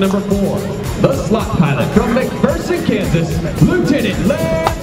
number four, the slot pilot from McPherson, Kansas, Lieutenant Larry.